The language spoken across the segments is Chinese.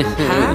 Ajá.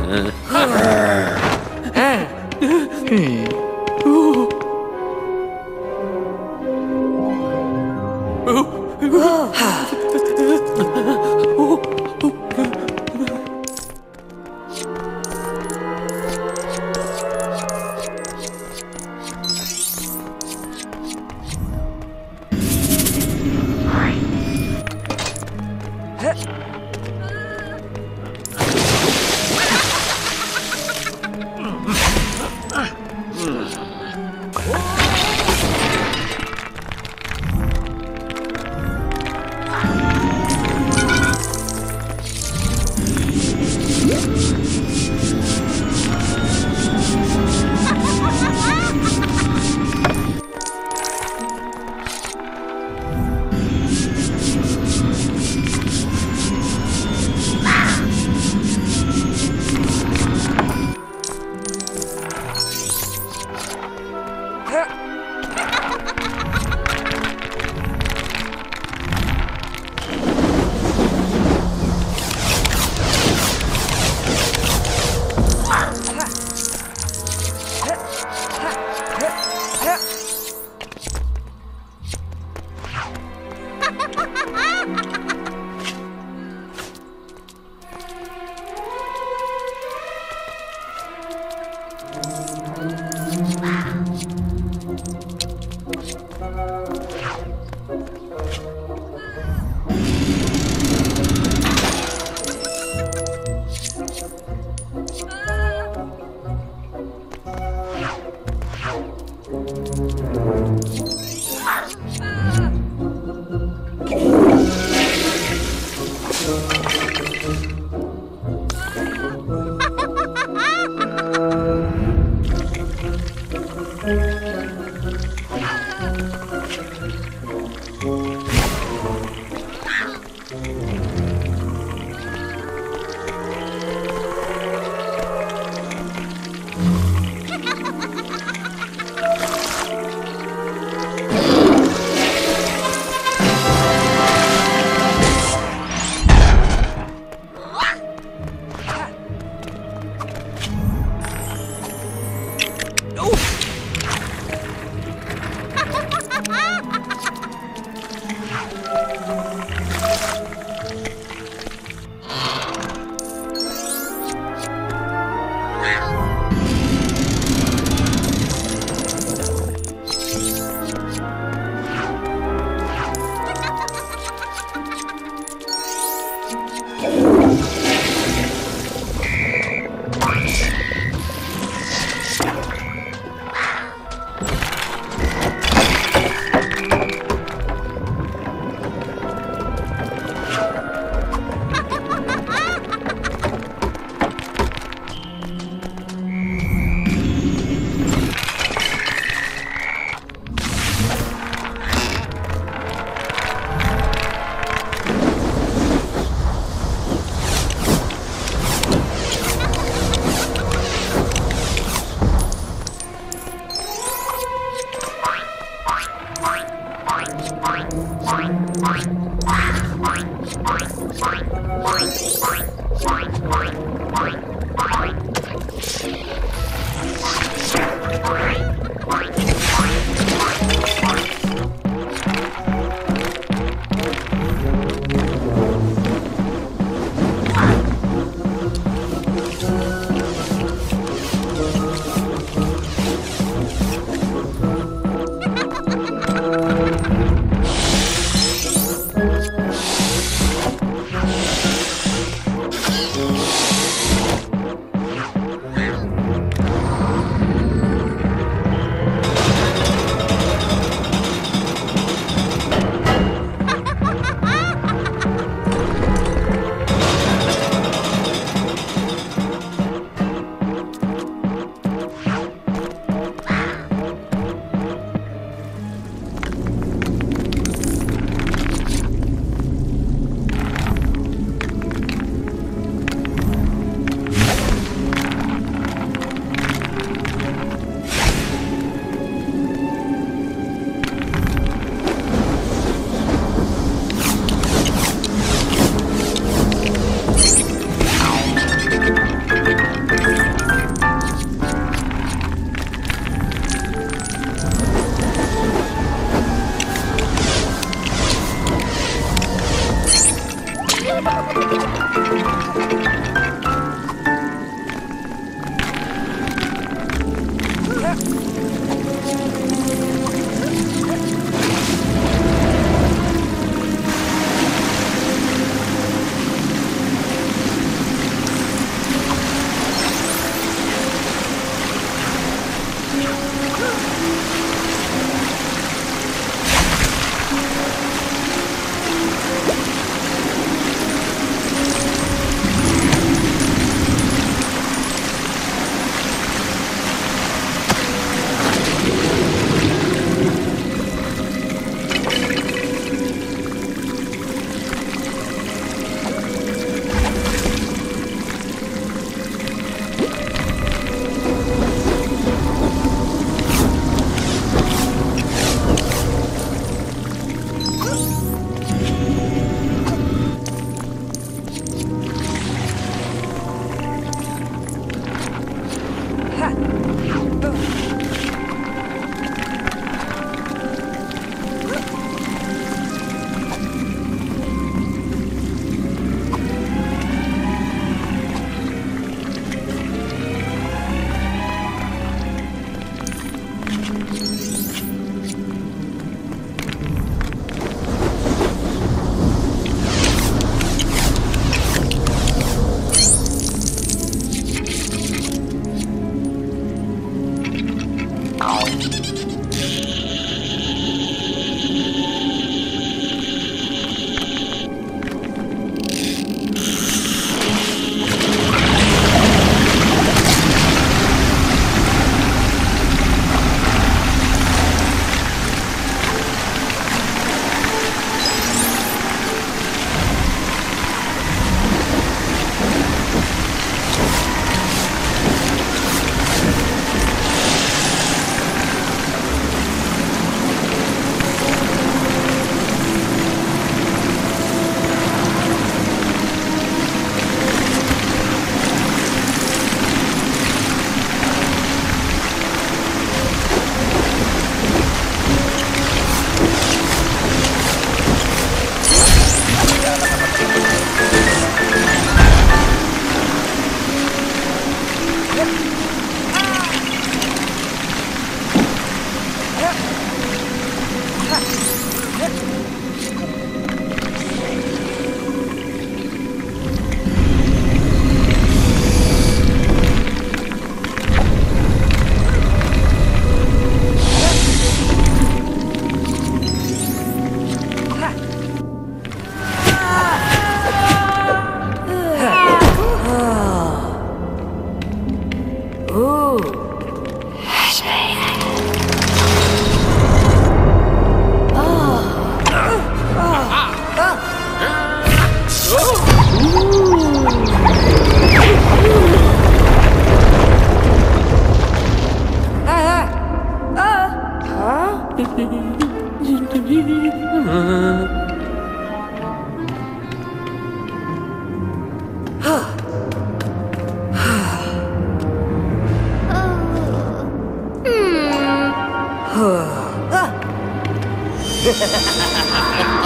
ha ha ha ha ha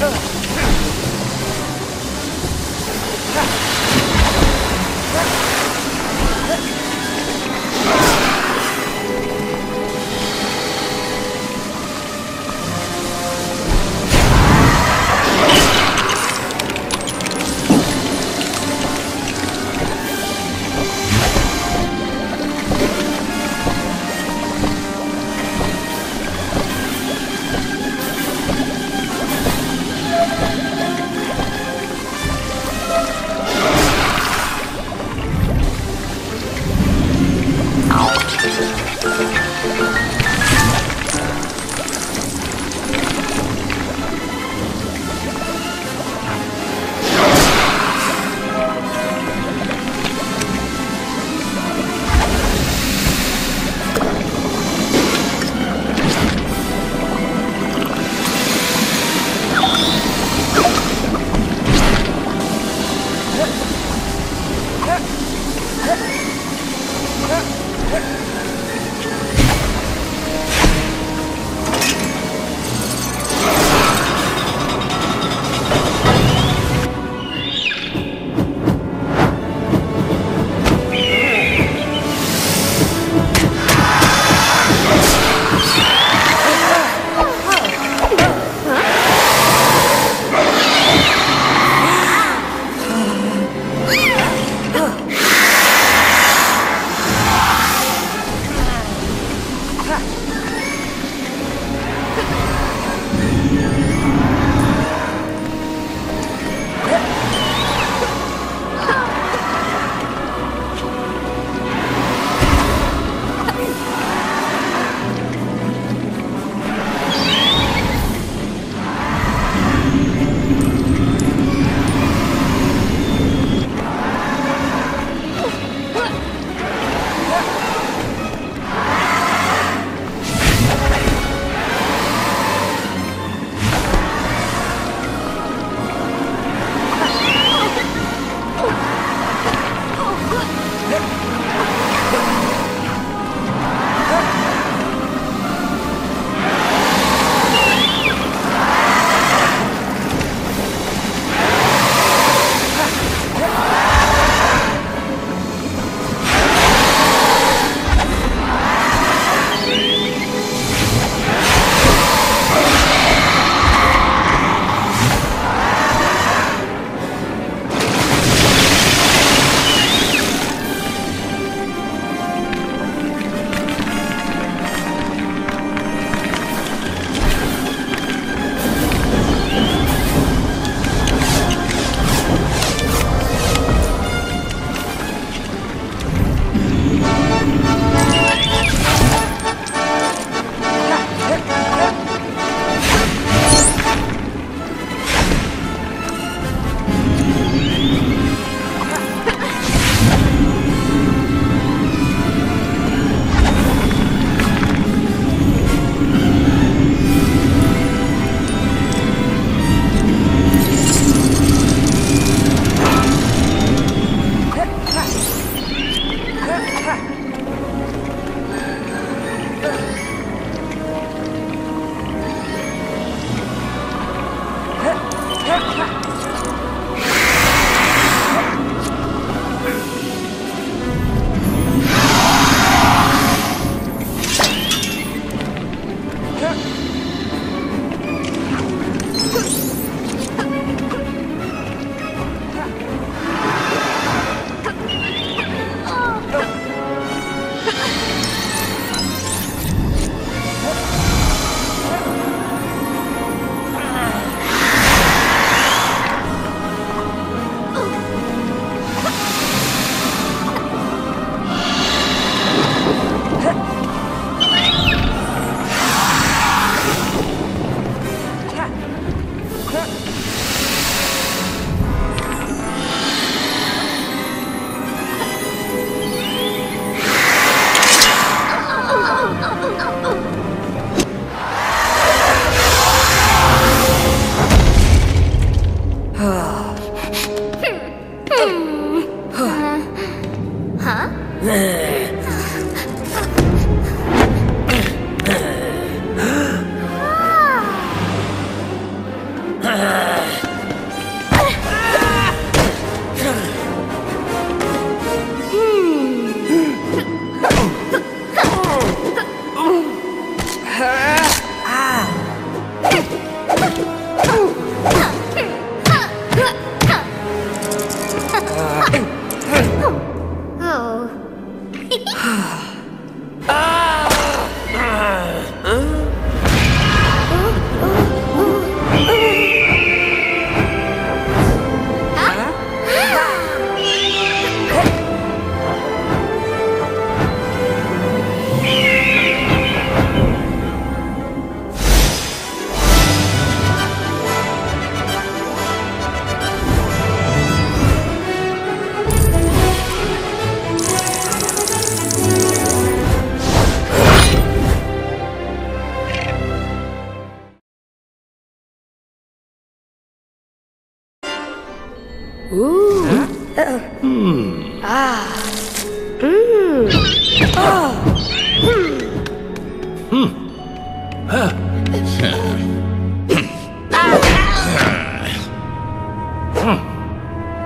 Uh.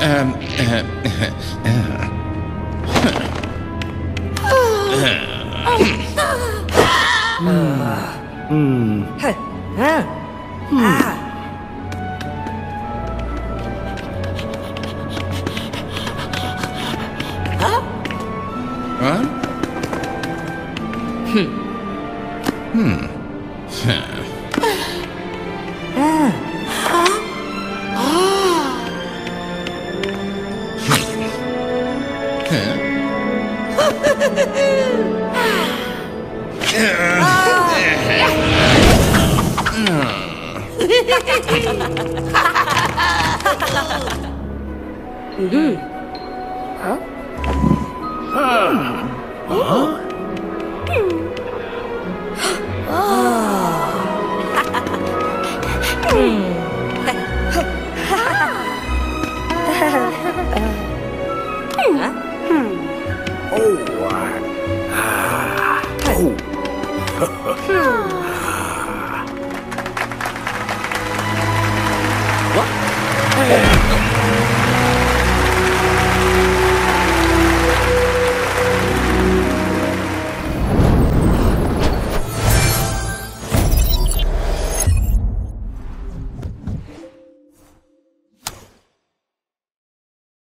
Um, uh, 嗯。